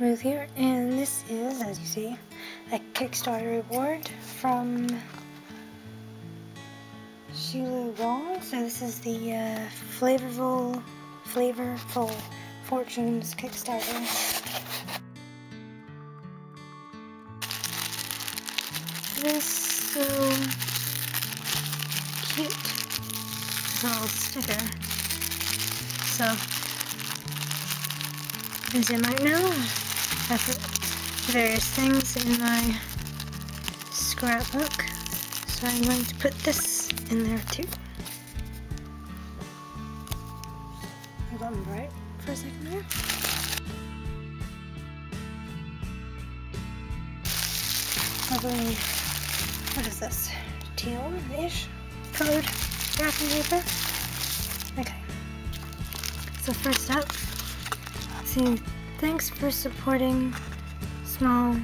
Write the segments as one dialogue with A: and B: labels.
A: Ruth here, and this is, as you see, a Kickstarter reward from Sheila Wong. So this is the uh, Flavorful, Flavorful Fortunes Kickstarter. This so cute little sticker. So, as you might know, I put various things in my scrapbook, so I'm going to put this in there too. Hold on bright for a second there. Lovely, what is this? Teal-ish colored wrapping paper? Okay. So first up, see, thanks for supporting small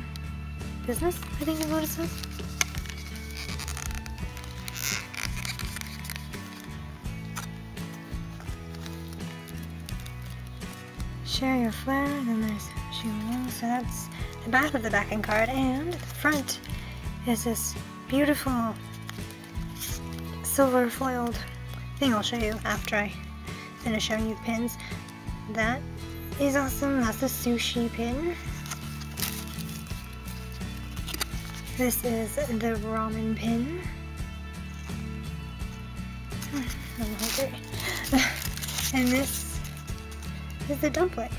A: business, I think is what it says. Share your flair, and then there's Sheila So that's the back of the backing card, and the front is this beautiful silver foiled thing I'll show you after I finish showing you pins. That is awesome. That's a sushi pin. This is the ramen pin. And this is the dumplings.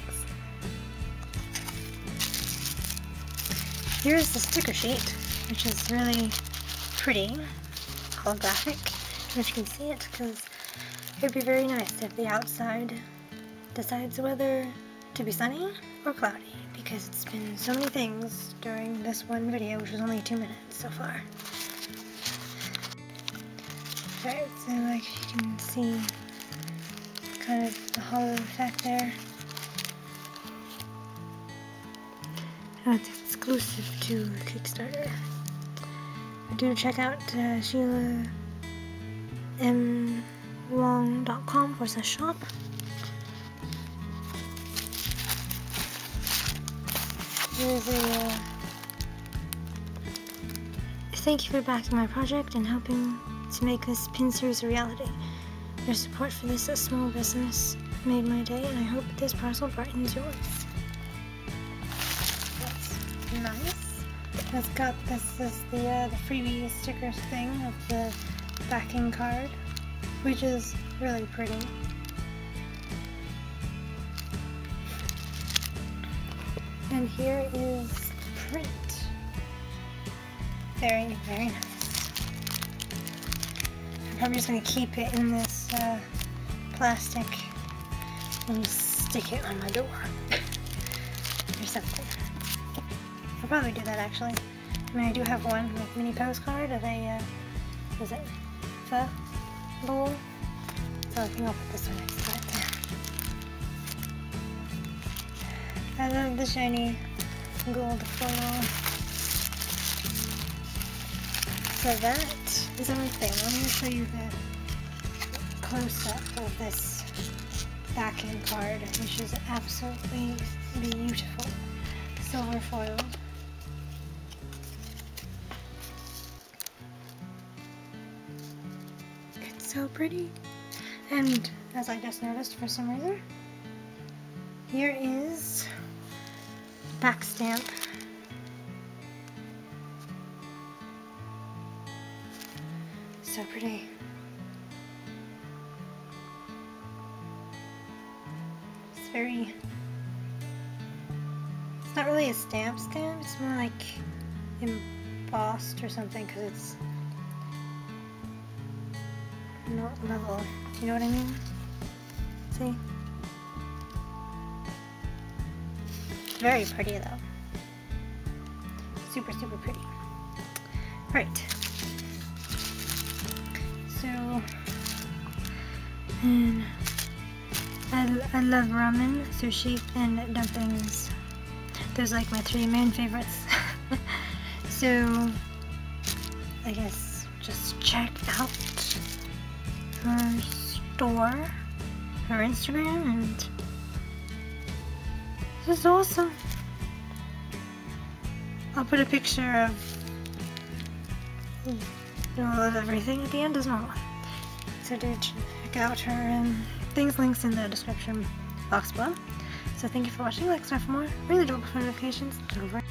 A: Here's the sticker sheet, which is really pretty, holographic, which you can see it because it would be very nice if the outside decides whether to be sunny or cloudy because it's been so many things during this one video which was only two minutes so far. Alright, so like you can see kind of the hollow effect there. That's exclusive to Kickstarter. Do check out uh, Sheila M wong.com for the shop. Uh, thank you for backing my project and helping to make this pin series a reality. Your support for this small business made my day, and I hope this parcel brightens yours. That's nice. It's got this is the uh, the freebie sticker thing of the backing card which is really pretty. And here is print. Very, very nice. I'm probably just going to keep it in this uh, plastic and stick it on my door or something. I'll probably do that actually. I mean, I do have one like mini postcard of a, uh, was it, the bowl. So I think I'll put this one next to it. I love the shiny gold foil. So that is everything. Let me show you the close-up of this backing card, which is absolutely beautiful. Silver foil. It's so pretty. And as I just noticed for some reason, here is back stamp. So pretty. It's very, it's not really a stamp stamp, it's more like embossed or something because it's not level. You know what I mean? See? Very pretty though. Super, super pretty. Right. So, and I, I love ramen, sushi, and dumplings. Those are like my three main favorites. so, I guess just check out her store, her Instagram, and this is awesome. I'll put a picture of all of everything at the end as well. So do check out her and things links in the description box below. So thank you for watching, like, subscribe for more, ring the doorbell for notifications, over.